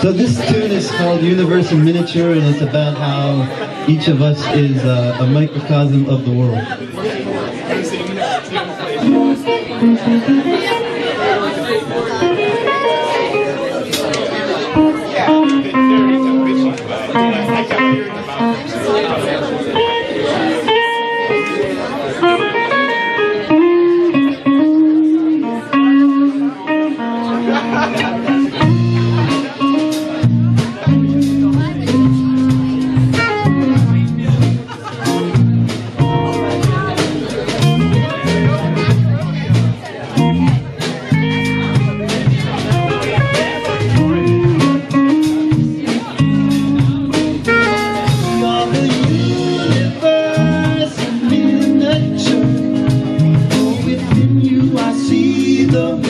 So this tune is called Universe in Miniature and it's about how each of us is uh, a microcosm of the world. the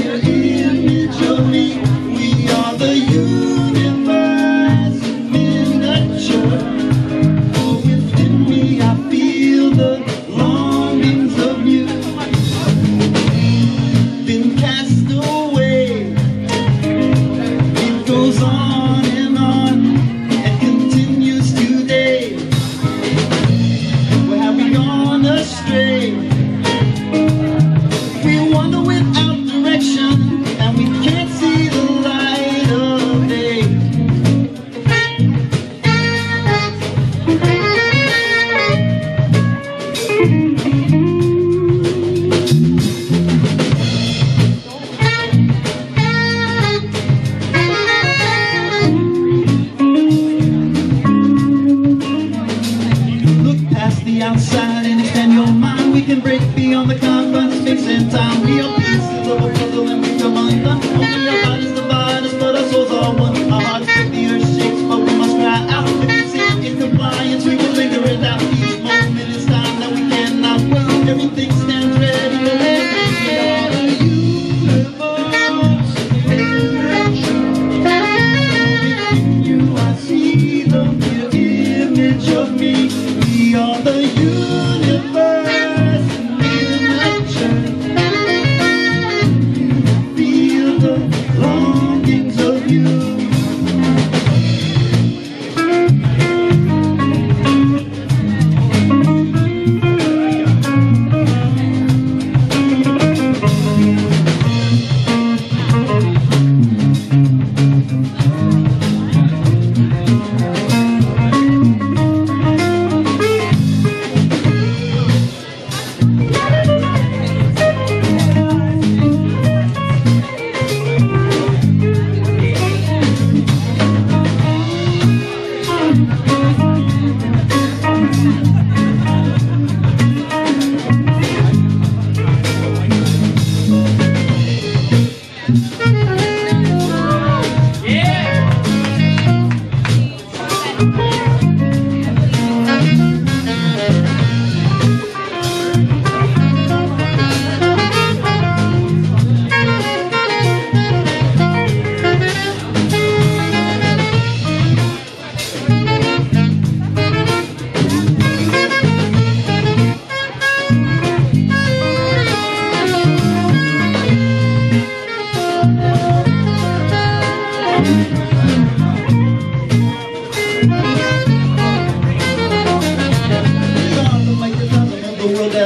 outside and extend your mind. We can break beyond the confines, of space and time. We are pieces of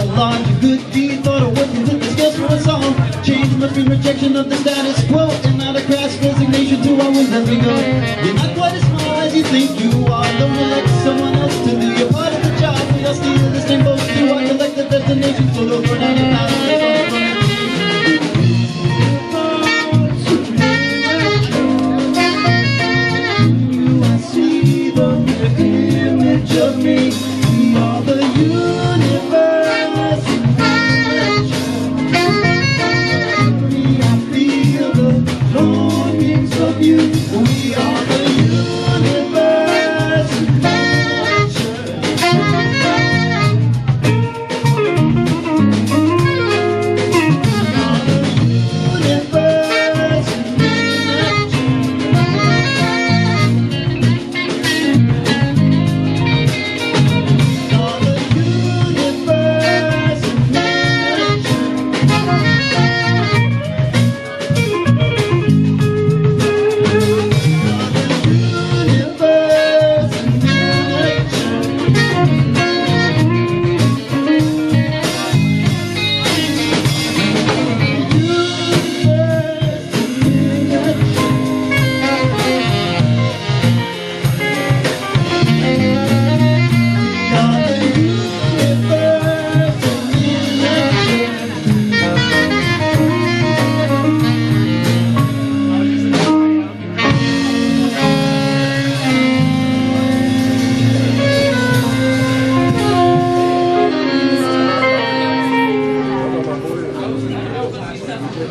a lot of good deed Thought of what you did, for a song Change must be rejection of the status quo And not a crass resignation to our windows we go. Woo!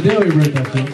day we wrote that thing.